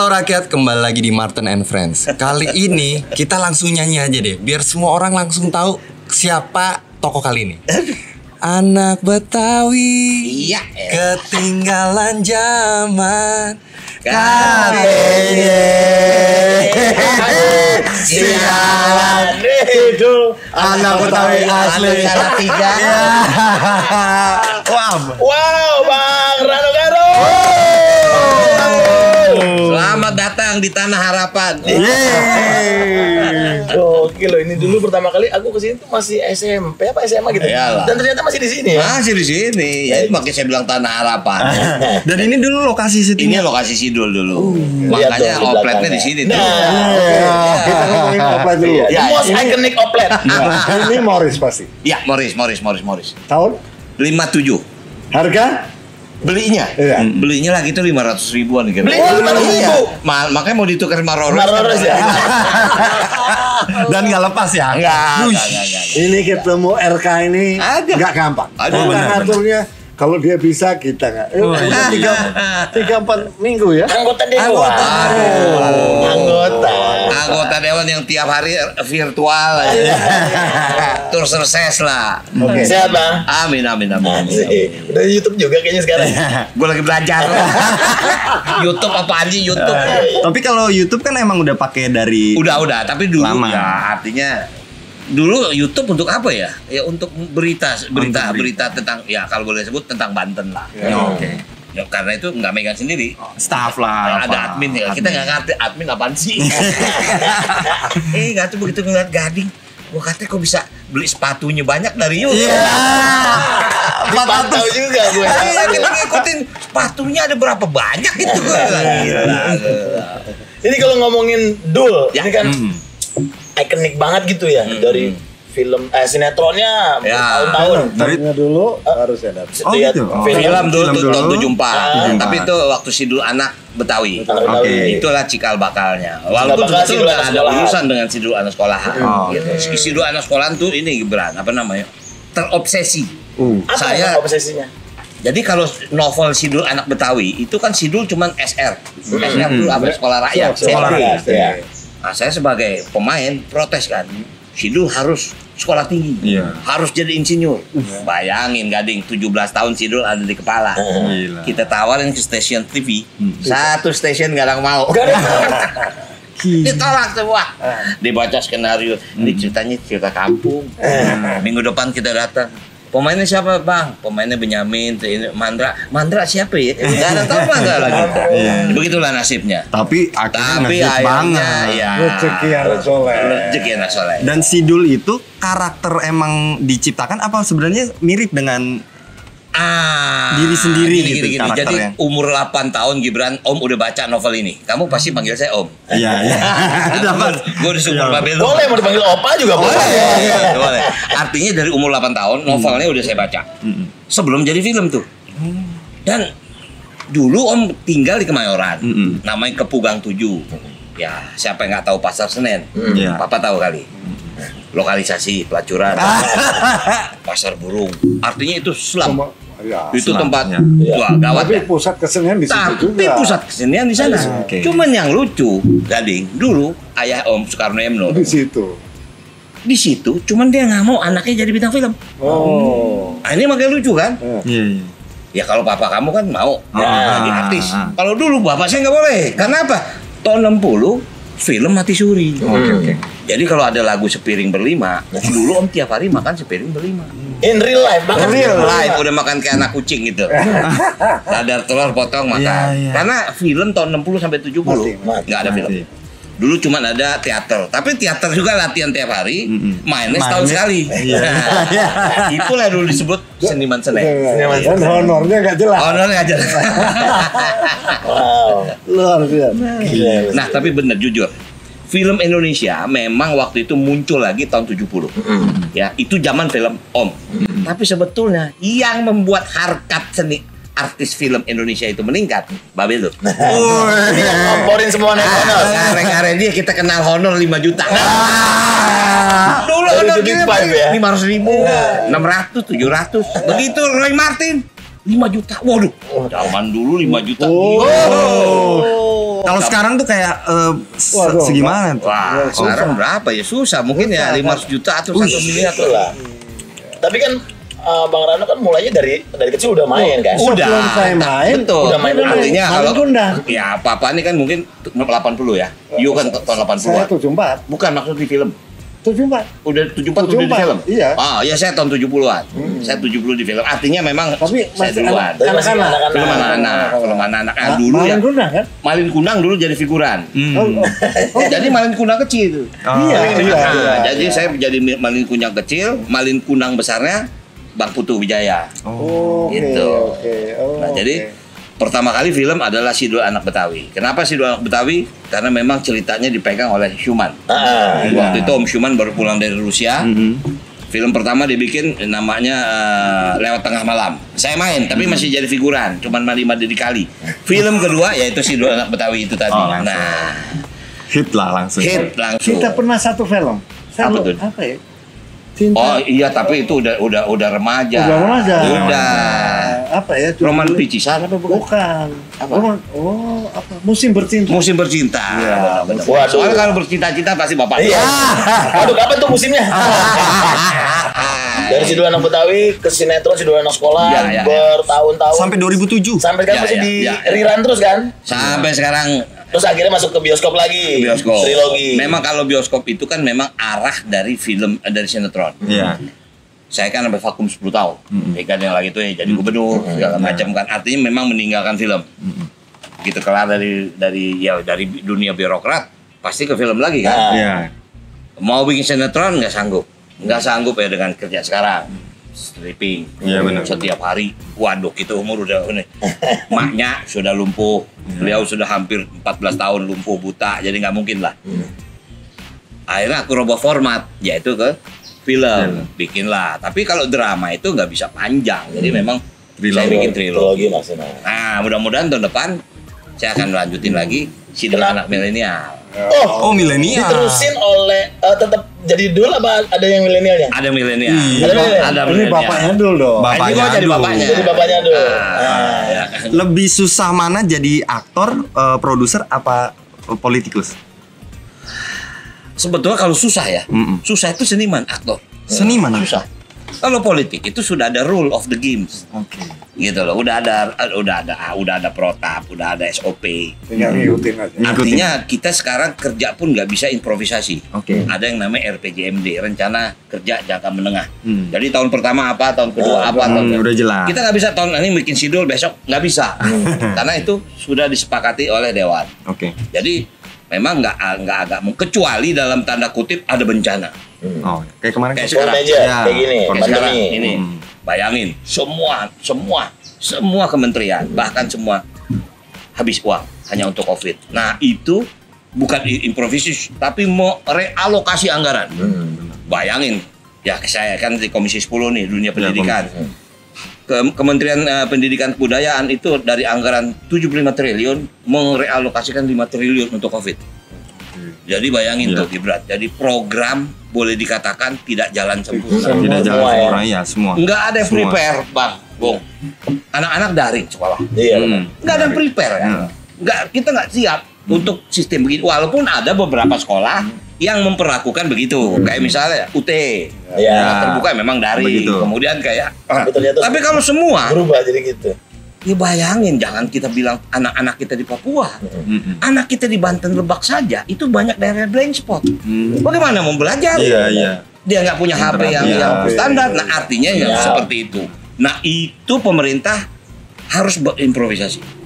Halo rakyat, kembali lagi di Martin and Friends. Kali ini kita langsung nyanyi aja deh, biar semua orang langsung tahu siapa tokoh kali ini. Anak Betawi, Iya, ketinggalan zaman. Sialan itu anak Betawi asli. Salah tiga. Wah, Wow, Bang Rano Garo. Selamat datang di Tanah Harapan. Oke loh ini dulu pertama kali aku ke sini tuh masih SMP apa SMA gitu. Iyalah. Dan ternyata masih di sini ya. Masih di sini. Ya, makanya saya bilang Tanah Harapan. Dan ini dulu lokasi Ini syutingnya. lokasi Sidul dulu. lihat Makanya dong di opletnya belakangnya. di sini tuh. Nah, kita ngomongin oplet dulu. Ya, most ini- iconic oplet. Nah, ini Morris pasti. Ya, Morris, Morris, Morris, Morris. Tahun? 57. Harga? Belinya. Iya. Belinya lagi tuh 500 ribuan kira. Belinya 500 ribu. Mahal, makanya mau ditukar sama Roros. Maroros ya. Dan nggak lepas ya? Enggak, Wush. enggak, enggak, enggak. Ini ketemu RK ini nggak gampang. Ada, ngaturnya kalau dia bisa kita nggak. Eh, udah tiga, tiga empat minggu ya. Anggota dewan. Anggota. Anggota. Anggota dewan yang tiap hari virtual aja. Tur sukses lah. Oke. Sehat bang. Amin amin amin. amin. Asik. Udah di YouTube juga kayaknya sekarang. Gue lagi belajar. YouTube apa aja YouTube. Tapi kalau YouTube kan emang udah pakai dari Udah udah, tapi dulu Lama. ya artinya dulu YouTube untuk apa ya? Ya untuk berita berita Untuk berita tentang ya kalau boleh sebut tentang Banten lah. Ya, Oke. Ya karena itu nggak megang sendiri. Staff lah. ada apa. admin ya. Kita nggak ngerti admin apaan sih. eh nggak tuh begitu ngeliat gading. Gua katanya kok bisa beli sepatunya banyak dari YouTube. Iya. Dipantau juga gue. Iya, kita ngikutin sepatunya ada berapa banyak gitu gue gila. Ini kalau ngomongin Dul, Ya. ini kan Hmm. Ikonik banget gitu ya dari film eh sinetronnya Ya. bertahun-tahun. Tadinya dulu harus ada. Oh, gitu? Oh. film, Film dulu Film tuh dulu. tahun 74. Ah. Tapi itu waktu Sidul anak Betawi. Betawi. Oke. Itulah cikal bakalnya. Walaupun bakal nggak anak ada urusan dengan Sidul anak sekolahan. Oh, gitu. Sidul anak sekolahan tuh ini Gibran, apa namanya? Terobsesi. Hmm. Apa Saya- yang obsesinya? Jadi kalau novel Sidul anak Betawi itu kan Sidul cuman SR. SR dulu apa sekolah rakyat. Sekolah rakyat, ya. Nah, saya sebagai pemain protes kan. Sidul harus sekolah tinggi. Iya. Harus jadi insinyur. Bayangin gading 17 tahun Sidul ada di kepala. Gila. Kita tawarin ke stasiun TV. Satu stasiun gak ada yang mau. Gak ada. Ditolak semua. Dibaca skenario. Ini ceritanya cerita kampung. Minggu depan kita datang. Pemainnya siapa bang? Pemainnya Benyamin, Mandra. Mandra siapa ya? Gak ada tahu Mandra lagi. Begitulah nasibnya. Tapi akhirnya Tapi akhirnya banget. ya. Rezeki anak soleh. Rezeki anak soleh. Dan Sidul itu karakter emang diciptakan apa sebenarnya mirip dengan Ah, Diri sendiri gini, gitu gini, gini. Jadi umur 8 tahun Gibran, Om udah baca novel ini. Kamu pasti panggil saya Om. Iya, iya. Dapat. Gue syukur Iya. babel. Boleh mau dipanggil opa juga boleh. Boleh, boleh. Artinya dari umur 8 tahun novelnya udah saya baca. Sebelum jadi film tuh. Dan dulu Om tinggal di Kemayoran. Mm-mm. Namanya Kepugang 7. Ya, siapa yang nggak tahu Pasar Senen? Iya. Papa tahu kali. Lokalisasi pelacuran. Pasar burung. Artinya itu selam. Cuma- ya. itu selam, tempat ya. wah gawat Tapi ya. pusat kesenian di situ Tapi juga. pusat kesenian di sana. Oke. Cuman yang lucu, Gading, dulu ayah Om Soekarno Emno di situ. di situ, cuman dia nggak mau anaknya jadi bintang film. Oh. Nah, ini makanya lucu kan? Iya, iya. Ya kalau papa kamu kan mau Ah, jadi artis. ah, ah. Kalau dulu bapak saya nggak boleh. Karena apa? Tahun 60 film mati suri. Oke, oke. Jadi kalau ada lagu sepiring berlima, dulu om tiap hari makan sepiring berlima. In real life banget. Real life udah makan kayak anak kucing gitu. Dadar telur potong makan. Iya, iya. Karena film tahun 60 sampai 70 Mati, mati, nggak ada film. mati. Dulu cuma ada teater, tapi teater juga latihan tiap hari, Mm-mm. mainnya setahun sekali. Iya. Itulah dulu disebut seniman senen. Dan honornya nggak jelas. Oh, no, aja. Wow. Luar biasa. nah, tapi bener jujur. film Indonesia memang waktu itu muncul lagi tahun 70. Ya, itu zaman film Om. Tapi sebetulnya yang membuat harkat seni artis film Indonesia itu meningkat, Babe tuh. Dia ngomporin semua naik honor. Sekarang dia kita kenal honor 5 juta. Dulu Dari honor kita ya? lima ratus ribu, enam ratus, tujuh ratus. Begitu Roy Martin 5 juta. Waduh, zaman dulu 5 juta. Oh. Kalau sekarang tuh kayak eh, se- Waduh, segimana tuh? Wah, sekarang berapa ya? Susah mungkin ya 500 juta atau 1 miliar. Itulah. Tapi kan eh, Bang Rano kan mulainya dari dari kecil udah main kan. Udah. Sebelum saya main, Betul. udah main. Artinya Main kalau kundang. ya papa ini kan mungkin 80 ya. You kan tahun 80 saya an 74. Bukan maksud di film. 74. Udah 74 udah di 74, film. iya. Ah, ya saya tahun 70-an. Saya 70 di film. Artinya memang Tapi saya masih duluan. Anak-anak. Film anak-anak, film anak-anak. Ah, dulu ya. Main kundang kan? Malin Kunang dulu jadi figuran. Oh, oh. Oh, Jadi Malin Kunang kecil. Iya, iya, Nah, iya. jadi saya jadi Malin Kunang kecil, Malin Kunang besarnya Bang Putu Wijaya. Oh, oke, Gitu. oke. Oh, Nah, jadi pertama kali film adalah Sidul Anak Betawi. Kenapa Sidul Anak Betawi? Karena memang ceritanya dipegang oleh Schumann. Ah, Waktu itu Om Schumann baru pulang dari Rusia. Film pertama dibikin namanya eh, Lewat Tengah Malam. Saya main, tapi masih jadi figuran, cuman mandi di kali. Film kedua yaitu Sidul Anak Betawi itu tadi. Oh, langsung. nah, Hit lah langsung. hit langsung. kita pernah satu film. Saya Apa tuh? Apa ya? Cinta. Oh iya, tapi itu udah udah udah remaja. Udah remaja. Udah. apa ya? Roman? Picisan apa bukan? Bukan. Apa? Roman- oh, apa? Musim bercinta. Musim bercinta. Iya. Waduh. Soalnya kalau bercinta-cinta pasti bapak. Iya. Waduh, kapan tuh musimnya? Dari Sidul Anak Betawi ke sinetron Sidul Anak Sekolah Ya, ya, ya. bertahun-tahun Sampai 2007. sampai sekarang Ya, masih ya, di ya. rerun terus kan? Sampai sekarang Terus akhirnya masuk ke bioskop lagi. bioskop. Trilogi. Memang kalau bioskop itu kan memang arah dari film eh, dari sinetron. Iya. Saya kan sampai vakum 10 tahun. Ya kan yang lagi itu ya jadi gubernur segala macam kan. Artinya memang meninggalkan film. Gitu kelar dari dari ya dari dunia birokrat pasti ke film lagi kan. Nah. Iya. Mau bikin sinetron nggak sanggup. Nggak sanggup ya dengan kerja sekarang. Stripping. Iya, benar. Setiap hari. Waduh, kita umur udah ini. Maknya sudah lumpuh. Beliau sudah hampir 14 tahun lumpuh buta. Jadi nggak mungkin lah. Akhirnya aku rubah format. Yaitu ke film. Bikinlah. Tapi kalau drama itu nggak bisa panjang. Jadi memang saya Trilogi. bikin trilogi. Trilogi. Nah, mudah-mudahan tahun depan saya akan lanjutin lagi Sidul Kenapa? Anak Milenial. Oh, Oh milenial. diterusin oleh eh, tetap jadi dulu apa ada yang milenialnya? Ada milenial. Iya. Ada milenial. Ada Ini milenial. bapaknya dulu dong. Bapaknya Ini gua jadi bapaknya. Jadi bapaknya dulu. Ah, Ah. ya. Lebih susah mana jadi aktor, eh, produser apa eh, politikus? Sebetulnya kalau susah ya, Mm-mm. susah itu seniman, aktor. Seniman. Susah. Kalau politik itu sudah ada rule of the games, Oke. gitu loh. Udah ada, udah ada, udah ada protap, udah ada SOP. Tinggal ngikutin aja. Artinya kita sekarang kerja pun nggak bisa improvisasi. Oke. Ada yang namanya RPJMD, rencana kerja jangka menengah. Hmm. Jadi tahun pertama apa, tahun kedua Ah, apa, tahun Hmm, udah jelas. Kita nggak bisa tahun ini bikin sidul besok nggak bisa, karena itu sudah disepakati oleh dewan. Oke. Jadi memang nggak nggak agak kecuali dalam tanda kutip ada bencana. Oh, kayak kemarin. Kayak Full sekarang. meja Ya, kayak gini, full Kayak sekarang ini, Hmm. bayangin semua semua semua kementerian bahkan semua habis uang hanya untuk covid. Nah itu bukan improvisasi tapi mau realokasi anggaran. Bayangin ya saya kan di komisi 10 nih dunia pendidikan. Ke- Kementerian eh, Pendidikan Kebudayaan itu dari anggaran 75 triliun merealokasikan 5 triliun untuk Covid. Jadi bayangin Iya. tuh Gibran. Jadi program boleh dikatakan tidak jalan sempurna. Tidak jalan Semua ya. sempurna ya semua. Enggak ada Semua. prepare, Bang. Bung. Anak-anak daring sekolah. Iya. Hmm. Enggak ada prepare ya. Hmm. Enggak, kita nggak siap untuk sistem begini. Walaupun ada beberapa sekolah yang memperlakukan begitu. Kayak misalnya UT. Iya. Yang terbuka memang daring. Begitu. Kemudian kayak Tapi ternyata Tapi kalau semua berubah jadi gitu. Ya bayangin, jangan kita bilang anak-anak kita di Papua. Mm-mm. Anak kita di Banten Lebak saja, itu banyak daerah blind spot. Hmm. Bagaimana mau belajar? Iya iya. Dia nggak punya HP yang, Iya. yang standar. Nah artinya ya Iya. seperti itu. Nah itu pemerintah harus berimprovisasi.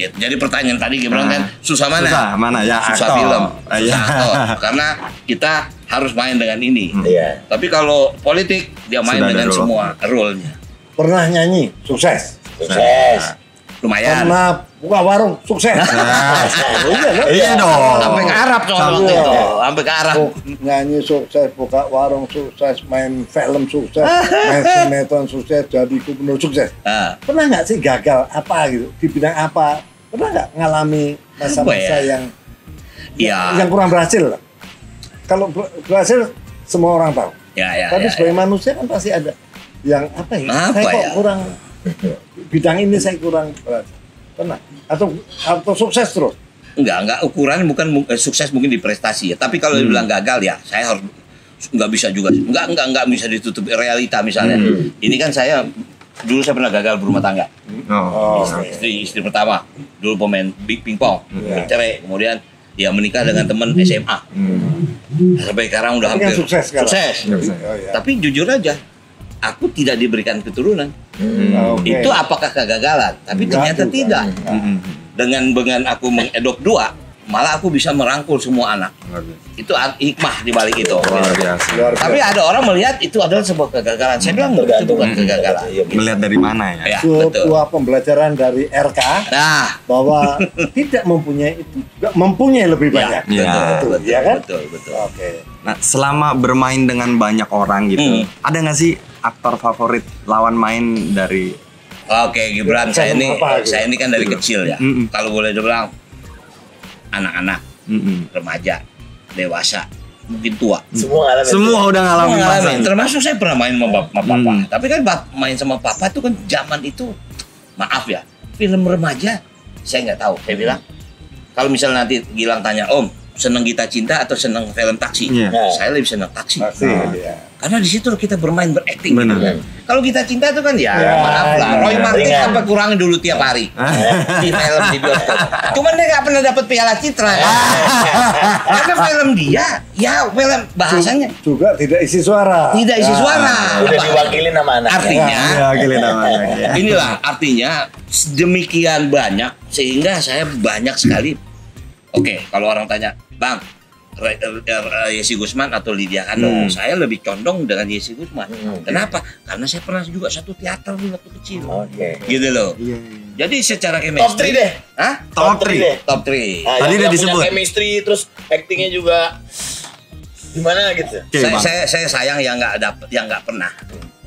Gitu. Jadi pertanyaan tadi Gibran Nah. kan susah mana? Susah mana ya Susah aktor. film. Iya. Susah aktor. Karena kita harus main dengan ini. Iya. Tapi kalau politik dia main Sudah dengan rule. semua rule-nya. Pernah nyanyi, sukses. Sukses. lumayan. Pernah buka warung sukses. Iya, loh. Iya dong. Sampai ke Arab soal waktu Iya. itu, sampai ke Arab. Nyanyi sukses, buka warung sukses, main film sukses, main sinetron sukses, jadi gubernur sukses. Ah, Pernah nggak sih gagal apa gitu di bidang apa? Pernah nggak ngalami masa-masa ya? yang Iya. yang kurang berhasil? Kalau ber- berhasil semua orang tahu. Ya, ya, Tapi ya, sebagai ya. manusia kan pasti ada yang apa ya? Apa saya kok ya? kurang bidang ini saya kurang berhasil. Pernah? Atau atau sukses terus? Enggak, enggak ukuran bukan eh, sukses mungkin di prestasi ya. Tapi kalau Hmm. dibilang gagal ya, saya harus nggak bisa juga. Enggak, enggak, enggak bisa ditutup realita misalnya. Hmm. Ini kan saya dulu saya pernah gagal berumah tangga. Oh. Oh, Istri istri pertama dulu pemain big pingpong, Iya. cerai. Kemudian dia menikah dengan teman SMA. Sampai sekarang udah Tapi kan hampir sukses sekarang. Sukses. Oh, iya. Tapi jujur aja, aku tidak diberikan keturunan. Ah, oke. Itu apakah kegagalan? Tapi Enggak ternyata juga. tidak. Nah, Dengan dengan aku mengedop dua, malah aku bisa merangkul semua anak. Itu hikmah di balik itu. Luar biasa. luar Tapi biasa. ada orang melihat itu adalah sebuah kegagalan. Saya bilang itu bukan kegagalan. Iya. Melihat dari mana ya? Ya, betul. sebuah pembelajaran dari RK Nah, bahwa tidak mempunyai itu juga mempunyai lebih ya, banyak. Iya. betul, Betul, betul, ya kan? betul, betul. Oke. Nah, selama bermain dengan banyak orang gitu, Hmm. ada nggak sih aktor favorit lawan main dari Oke, Gibran, saya ini Apa gitu? saya ini kan dari kecil ya. Kalau boleh dibilang anak-anak, Mm-mm. remaja, dewasa, mungkin tua. Semua ngalamin. Semua udah ngalamin Ngalamin. masa itu. Termasuk saya pernah main sama, bap- sama papa. Hmm. Tapi kan bap- main sama papa itu kan zaman itu maaf ya, film remaja saya nggak tahu. Saya bilang kalau misalnya nanti Gilang tanya, Om, seneng kita cinta atau seneng film taksi? Iya. Nah. Saya lebih seneng taksi. Pasti Ah. ya. Karena di situ kita bermain berakting. Benar. gitu kan. Kalau kita cinta itu kan ya, Ya, maaf lah. ya. Roy Martin Ringan. apa kurangin dulu tiap hari di film di bioskop. Cuman dia nggak pernah dapat piala citra. ya. Karena film dia, ya film bahasanya Juga tidak isi suara. tidak isi Ya. suara. Udah Apa? diwakilin sama anaknya. Artinya, Ya, gila namanya. ya. inilah artinya demikian banyak sehingga saya banyak sekali. Oke, kalau orang tanya, Bang, Yesi Gusman atau Lydia Kano, saya lebih condong dengan Yesi Gusman. Hmm. Kenapa? Karena saya pernah juga satu teater dulu waktu kecil. Oke. Gitu loh. Iya, Jadi secara Top 3 chemistry, deh. Hah? Top three 3. deh. Top 3. Nah, Tadi udah disebut. chemistry terus actingnya juga gimana gitu. Oke, saya, saya saya sayang yang nggak dapet, yang nggak pernah.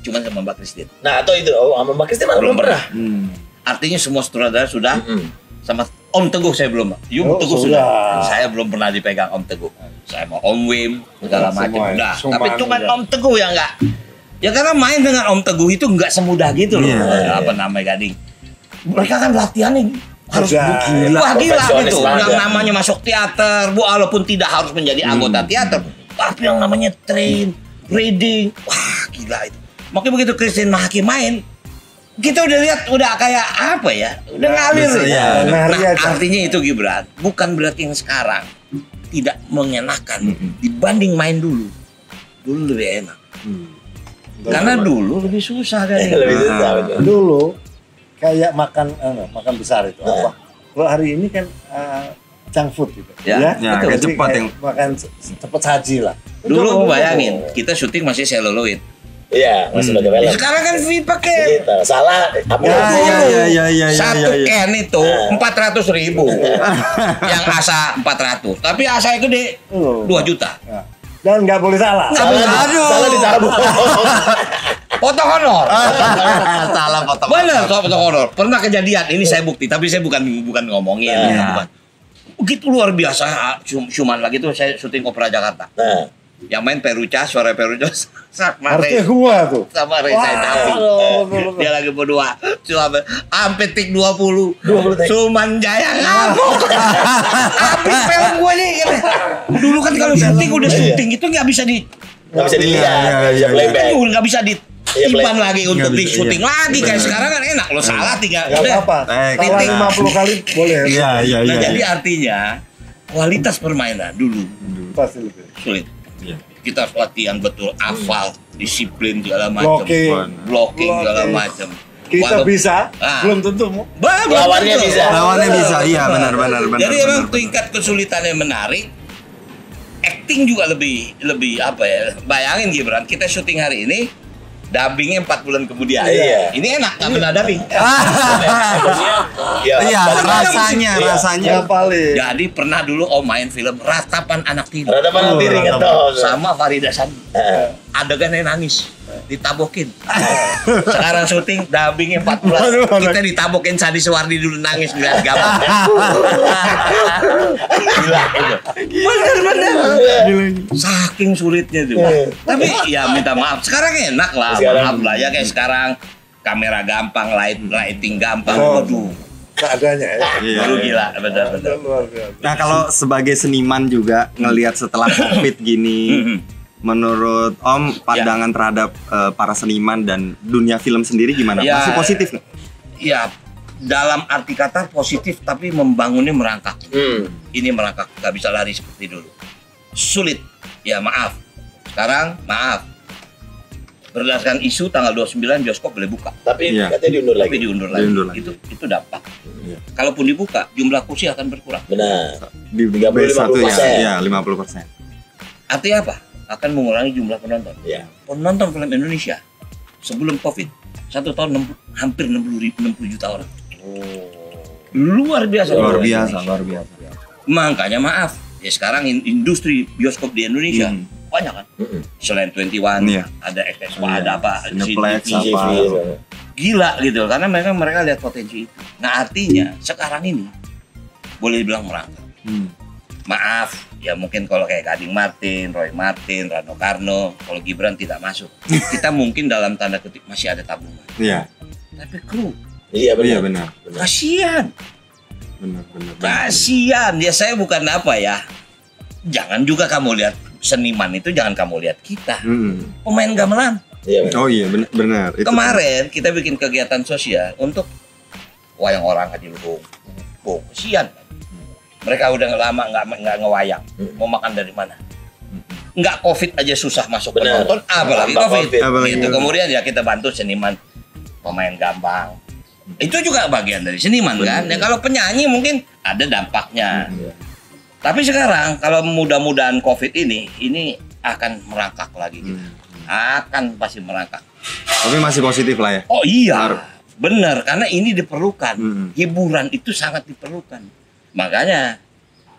Cuman sama Mbak Christine. Nah, atau itu oh sama Mbak Kristi malah belum pernah. Hmm. Artinya semua sutradara sudah Mm-mm. sama Om Teguh saya belum. Yum Oh, Teguh sudah. sudah. Saya belum pernah dipegang Om Teguh. Saya mau Om Wim segala Semua macam ya. udah. Tapi cuma. Om Teguh yang enggak. Ya karena main dengan Om Teguh itu nggak semudah gitu loh. Iya. Apa namanya gading. Mereka kan latihannya harus Udah. gila, wah gila gitu. Yang ya. namanya masuk teater, bu, walaupun tidak harus menjadi anggota teater, tapi yang namanya train, reading, wah gila itu. Makanya begitu Christine Mahaki main, kita udah lihat udah kayak apa ya, udah ngalir. bisa, ya. ya. Nah, aja. artinya itu Gibran, bukan berarti yang sekarang tidak mengenakan dibanding main dulu. Dulu lebih enak. Karena dulu lebih susah kan. Lebih susah betul. Dulu kayak makan eh, makan besar itu apa? Kalau hari ini kan eh, junk food gitu. Ya, Ya, kayak Jadi cepat yang makan cepat saji lah. Dulu gue bayangin, kita syuting masih seluloid. Iya, masih pakai Ya, film. sekarang kan vi- pakai Kita salah apa Ya, ya, ya, ya, ya, satu ya, ya. can itu empat ratus ribu, yang asa 400 tapi asa yang gede Oh. 2 juta. Ya. Dan nggak boleh salah. Nggak Salah, boleh. di- salah ditabung. Potong honor. Salah potong. Bener kok potong honor. Pernah kejadian, ini saya bukti, tapi saya bukan bukan ngomongin, Iya. bukan. Begitu luar biasa, cum- cuman lagi tuh saya syuting opera Jakarta. Nah, Yang main Peruca, suara Peruca sama Harusnya Reza, gua tuh. sama Reza Tapi. aduh. Dia lagi berdua, cuma sampai tik 20. 20 tik. Cuman Jaya ngamuk. Habis film gue nih. gitu. Dulu kan kalau syuting udah syuting itu nggak bisa di nggak bisa dilihat, Iya, nggak iya, bisa iya. di Iya, play- lagi untuk di syuting iya. lagi kayak sekarang kan enak lo salah tinggal udah. apa-apa. Eh, Salah titik. 50 kali boleh. Iya, iya, Nah, iya. jadi iya. artinya kualitas permainan dulu Pasti lebih. sulit. Iya. Kita harus latihan betul, hafal, disiplin segala macam, Blocking. blocking segala macam. Kita Walaupun- bisa, Ah. belum tentu. Bah, Lawannya tentu. bisa. Lawannya bisa, iya benar benar benar. Jadi benar, emang benar. tingkat kesulitannya menarik. Acting juga lebih lebih apa ya? Bayangin Gibran, kita syuting hari ini Dubbingnya 4 bulan kemudian. Iya. Ini enak, nggak pernah dubbing. Ya, Iya, balik- rasanya, Iya. rasanya. Yang paling. Jadi pernah dulu om main film Ratapan Anak Tiri. Rada mana diri kan toh. Sama Farida Sani. Eh, Adegannya nangis. Ditabokin. Sekarang syuting dubbingnya 4 bulan. Aduh, aduh. Kita ditabokin Sadi Suwardi dulu nangis ngeliat gambar. Gila gitu. Bener-bener. Saking sulitnya tuh. Tapi ya minta maaf. Sekarang enak lah. Sekarang- Maaf lah ya kayak sekarang kamera gampang, light lighting gampang. Oh. Waduh. Seadanya ya. Iya. Baru gila, biasa. Nah kalau sebagai seniman juga ngelihat setelah covid gini, Mhm. Menurut Om pandangan terhadap eh, para seniman dan dunia film sendiri gimana? Ya. Masih positif nggak? Ya, dalam arti kata positif tapi membangunnya merangkak. Hmm. Ini merangkak, nggak bisa lari seperti dulu. Sulit, ya maaf. Sekarang maaf. Berdasarkan isu tanggal 29 bioskop boleh buka, Tapi Iya. katanya diundur tapi lagi. diundur lagi. Diundur lagi. Itu itu dampak. Iya. Kalaupun dibuka, jumlah kursi akan berkurang. Benar. Di 30, base satu ya, 50%. ya 50 persen. Artinya apa? Akan mengurangi jumlah penonton. Ya. Penonton film Indonesia sebelum Covid satu tahun 60 hampir 60 ribu, 60 juta orang. Luar biasa. Luar biasa, luar biasa. Makanya maaf, ya sekarang in- industri bioskop di Indonesia Hmm. banyak kan. Mm-mm. Selain 21, Iya. ada XS1, Iya. ada apa, Cineplex, apa. Gila gitu, karena mereka mereka lihat potensi itu. Nah artinya sekarang ini boleh dibilang merangkak. Hmm. Maaf, ya mungkin kalau kayak Gading Martin, Roy Martin, Rano Karno, kalau Gibran tidak masuk. Kita mungkin dalam tanda kutip masih ada tabungan. Iya, Tapi kru, Iya iya benar. benar, kasihan. benar, benar. benar. Kasihan, ya saya bukan apa ya. Jangan juga kamu lihat seniman itu jangan kamu lihat kita. Hmm. Pemain gamelan. Iya benar. Oh iya benar, benar. Itu Kemarin kita bikin kegiatan sosial untuk wayang orang di Lubung. Oh, kasihan. Mereka udah lama nggak nggak ngewayang. Mau makan dari mana? Nggak covid aja susah masuk Benar. penonton, apalagi covid. Covid. Apalagi Gitu. Covid. Kemudian ya kita bantu seniman pemain gambang. Itu juga bagian dari seniman kan. Ya kalau penyanyi mungkin ada dampaknya. Tapi sekarang kalau mudah-mudahan covid ini ini akan merangkak lagi gitu. Akan pasti merangkak. Tapi masih positif lah ya. Oh iya, benar karena ini diperlukan. Hmm. Hiburan itu sangat diperlukan. Makanya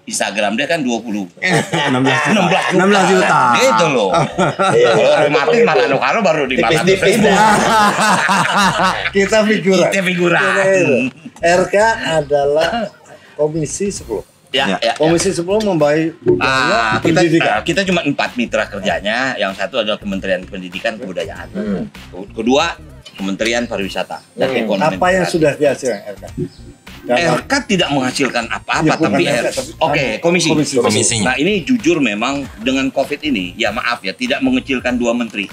Instagram dia kan 20 16 juta. 16 juta. 16 juta. Gitu loh. Iya. Kalau Roy Martin Marano Karo baru di 400 Tipis-tipis ribu. dah. Kita figuran. Kita figuran. RK adalah komisi 10. Ya, Ya. ya, ya. Komisi 10 membaik budaya Ah, kita pendidikan. kita cuma empat mitra kerjanya. Yang satu adalah Kementerian Pendidikan Kebudayaan. Hmm. Kedua Kementerian Pariwisata dan Hmm. Ekonomi. Apa yang sudah dihasilkan RK? RK tidak menghasilkan apa-apa Ya, tapi R- tapi- Oke, komisi. Komisi. Komisinya. Nah, ini jujur memang dengan Covid ini, ya maaf ya, tidak mengecilkan dua menteri.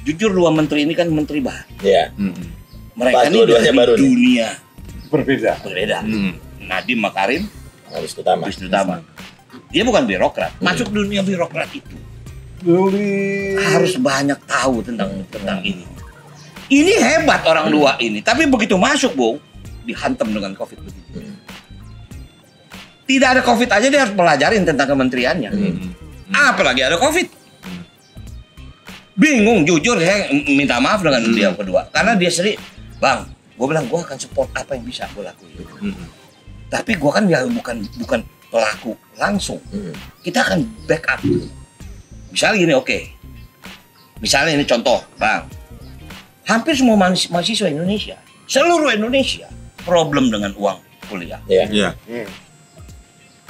Jujur dua menteri ini kan menteri baru. Iya. Hmm. Mereka Pas ini dari baru nih. dunia berbeda. berbeda. Hmm. Nadiem Makarim, Harus utama. Wisnu Tama. Dia bukan birokrat, Hmm. masuk dunia birokrat itu Duli harus banyak tahu tentang tentang ini. Ini hebat orang dua ini, tapi begitu masuk, Bung, dihantam dengan Covid begini. Tidak ada Covid aja dia harus pelajarin tentang kementeriannya. Hmm. Apalagi ada Covid. Bingung, jujur saya minta maaf dengan Hmm. dia kedua. Karena dia sendiri, Bang, gue bilang gue akan support apa yang bisa gue lakuin. Hmm. Tapi gue kan ya bukan bukan pelaku langsung. Hmm. Kita akan backup. Misalnya gini, oke. Misalnya ini contoh, Bang. Hampir semua mahas- mahasiswa Indonesia, seluruh Indonesia, problem dengan uang kuliah. Iya. Iya.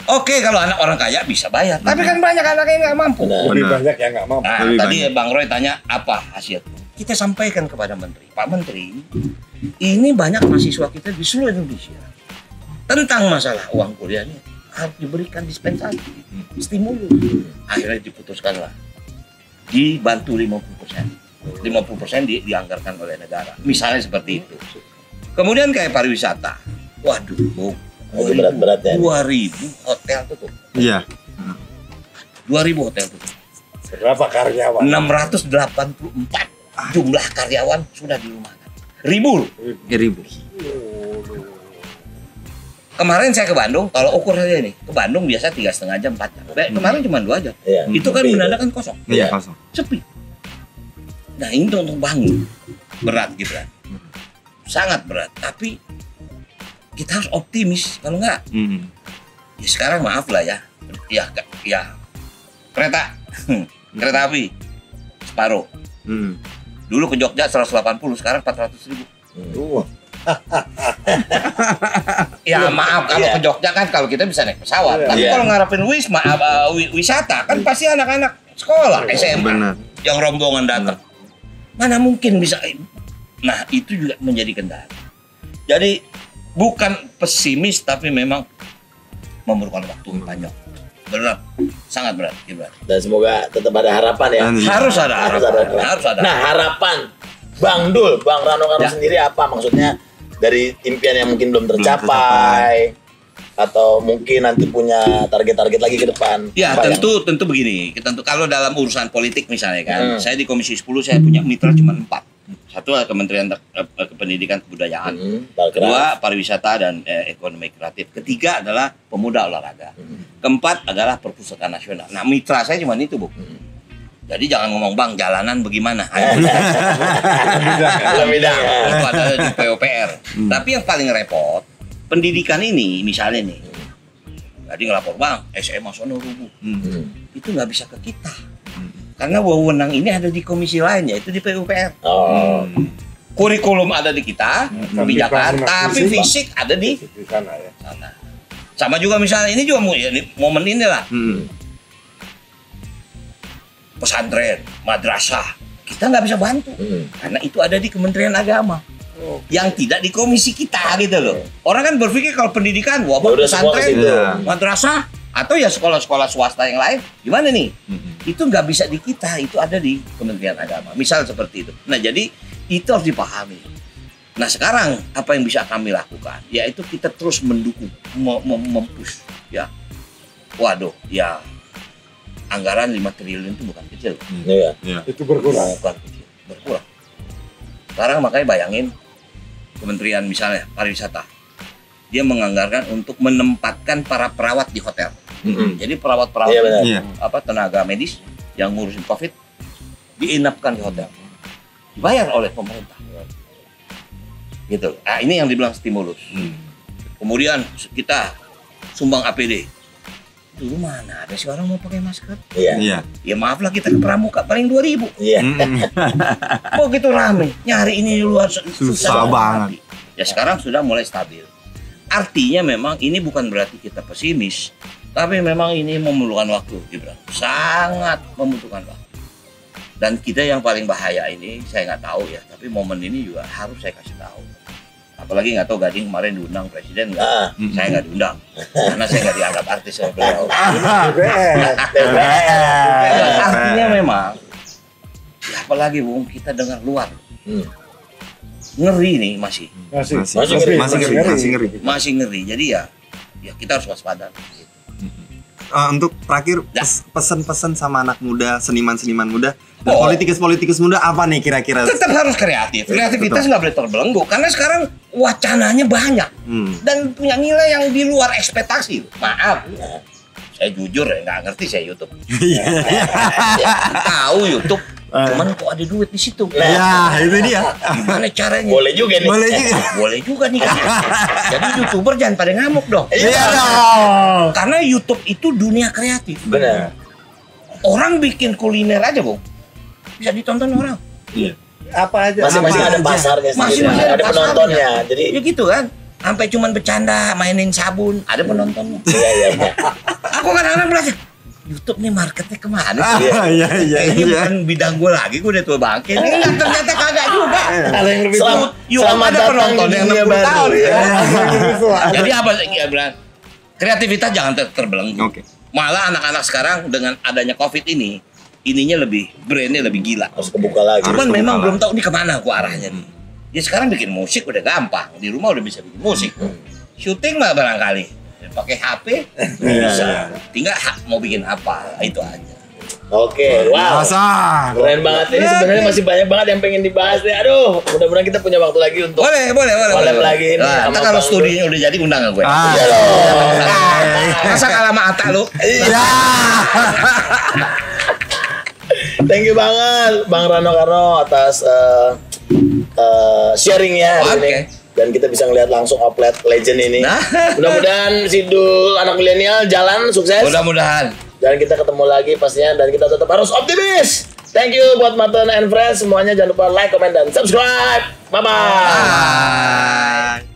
Oke, kalau anak orang kaya bisa bayar. Tapi kan banyak anak yang nggak mampu. Benar. lebih banyak yang nggak mampu. Nah, Lebih tadi banyak. Bang Roy tanya apa hasil. Kita sampaikan kepada Menteri, Pak Menteri, ini banyak mahasiswa kita di seluruh Indonesia tentang masalah uang kuliah ini harus diberikan dispensasi, stimulus. Akhirnya diputuskanlah dibantu 50%. 50% di, dianggarkan oleh negara. Misalnya seperti itu. Kemudian kayak pariwisata. Waduh, Bu. Lagi berat-beratnya nih. 2000 hotel tutup. Iya. 2000 hotel tutup. Berapa karyawan? 684 jumlah karyawan sudah dirumahkan. Ribu. Ribu. Kemarin saya ke Bandung, kalau ukur saja ini, ke Bandung biasa tiga setengah jam, empat jam. Baik, Kemarin cuma dua jam. Iya. Itu kan menandakan kosong, Iya Iya. kosong. sepi. Nah ini untuk bangun berat Gibran, sangat berat. Tapi kita harus optimis. Kalau nggak, Hmm. ya sekarang maaf lah ya, ya, ya kereta, kereta api separuh. Hmm. Dulu ke Jogja 180, sekarang 400 ribu. Wah, Ya maaf kalau Iya. ke Jogja kan kalau kita bisa naik pesawat. Iya. Tapi Iya. kalau ngarepin wisma uh, wi- wisata kan pasti anak-anak sekolah SMA Benar. yang rombongan datang. Mana mungkin bisa Nah, itu juga menjadi kendala. Jadi bukan pesimis tapi memang memerlukan waktu yang panjang. Berat, sangat berat, berat. Dan semoga tetap ada harapan ya. Harus ada Harus harapan. ada. Harus ada. Nah harapan Bang Dul, Bang Rano Karno Ya. sendiri apa maksudnya dari impian yang mungkin belum tercapai. tercapai atau mungkin nanti punya target-target lagi ke depan? Ya Apa yang- tentu tentu begini. Tentu kalau dalam urusan politik misalnya kan, Hmm. saya di Komisi 10 saya punya mitra cuma empat. Satu adalah Kementerian eh, Pendidikan Kebudayaan. Hmm, Kedua pariwisata dan eh, ekonomi kreatif. Ketiga adalah pemuda olahraga. Keempat adalah perpustakaan nasional. Nah mitra saya cuma itu bu. Jadi jangan ngomong bang jalanan bagaimana. Itu ada di PUPR. Tapi yang paling repot pendidikan ini misalnya nih. Tadi ngelapor bang SMA sono rubuh. Hmm. Itu nggak bisa ke kita. Karena wewenang ini ada di komisi lain yaitu di PUPR. Oh, Kurikulum ada di kita, kebijakan, tapi fisik ada di di sana ya. sana. Sama juga misalnya ini juga ya, di momen ini lah Hmm. pesantren, madrasah kita nggak bisa bantu hmm. karena itu ada di Kementerian Agama yang tidak di komisi kita gitu loh. Orang kan berpikir kalau pendidikan, wah Ya pesantren, madrasah atau ya sekolah-sekolah swasta yang lain, gimana nih? Hmm. Itu nggak bisa di kita, itu ada di Kementerian Agama. Misal seperti itu. Nah jadi itu harus dipahami. Nah sekarang apa yang bisa kami lakukan? Yaitu kita terus mendukung, mem- mem- mempush, ya. Waduh, ya anggaran 5 triliun itu bukan kecil, Iya. Ya. Itu berkurang. bukan kecil, berkurang. Sekarang makanya bayangin Kementerian misalnya pariwisata, dia menganggarkan untuk menempatkan para perawat di hotel. Hmm. Jadi perawat-perawat benar. Iya. apa tenaga medis yang ngurusin covid diinapkan di hotel dibayar oleh pemerintah gitu nah ini yang dibilang stimulus Hmm. kemudian kita sumbang APD dulu mana ada sih orang mau pakai masker Iya. Iya. ya maaf lah kita ke pramuka paling 2000 Iya. Hmm. kok gitu rame nyari ini di luar su- Susah banget. ya sekarang sudah mulai stabil artinya memang ini bukan berarti kita pesimis tapi memang ini memerlukan waktu Gibran sangat membutuhkan waktu dan kita yang paling bahaya ini saya nggak tahu ya tapi momen ini juga harus saya kasih tahu apalagi nggak tahu Gading kemarin diundang presiden nggak Ah. saya nggak diundang karena saya nggak dianggap artis sama beliau. DPR. artinya memang ya apalagi bung kita dengar luar Hmm. Ngeri nih masih. Masih, Masih, Masih ngeri, masih ngeri, masih ngeri. masih ngeri. Jadi ya ya kita harus waspada. Eh, untuk terakhir Ya. pes- pesan-pesan sama anak muda, seniman-seniman muda, dan Oh. politikus-politikus muda apa nih kira-kira? tetap harus kreatif. Kreativitas nggak boleh terbelenggu karena sekarang wacananya banyak. Hmm. dan punya nilai yang di luar ekspektasi. Maaf saya jujur ya nggak ngerti saya YouTube. Tahu YouTube cuman kok ada duit di situ Ya, itu dia. gimana caranya Boleh juga nih. Boleh juga. boleh juga nih kan jadi youtuber jangan pada ngamuk dong Iya dong. karena YouTube itu dunia kreatif Benar. orang bikin kuliner aja bu bisa ditonton orang Apa aja? Masing-masing apa ada pasarnya sendiri. Masing-masing ada Ada penontonnya. Jadi ya gitu kan sampai cuman bercanda mainin sabun ada penontonnya iya iya. Pak. aku kadang-kadang berasa YouTube nih marketnya ke mana Ah, sih? Iya, iya, Kayaknya iya. bukan bidang gue lagi, gue udah tua bangke. Ini enggak ternyata kagak juga. Ada yang lebih Selamat, selamat ada penonton yang dunia 60 baru. tahun. ya. Tua. Jadi apa sih ya, Bran? Kreativitas jangan ter terbelenggu. Oke. Malah anak-anak sekarang dengan adanya Covid ini, ininya lebih brandnya lebih gila. Harus kebuka lagi. Cuman memang belum tahu ini ke mana gua arahnya nih. Ya sekarang bikin musik udah gampang, di rumah udah bisa bikin musik. Syuting mah barangkali pakai HP bisa. Iya. Tinggal mau bikin apa itu aja. Oke, wow. Masa. Keren banget ini sebenarnya masih banyak banget yang pengen dibahas nih. Aduh, mudah-mudahan kita punya waktu lagi untuk Boleh, boleh, boleh. Boleh. lagi nih Nah, ntar kalau Bang studionya udah jadi undang gue. Ah. Iya loh. Masa kalah sama Atta lu? Iya. Thank you banget Bang Rano Karno atas eh, eh, sharingnya hari Oke. ini. Dan kita bisa ngeliat langsung outlet legend ini. Nah. Mudah-mudahan si Dul anak milenial jalan sukses. Mudah-mudahan. Dan kita ketemu lagi pastinya dan kita tetap harus optimis. Thank you buat Matan and Friends semuanya jangan lupa like, comment dan subscribe. Bye bye. Bye.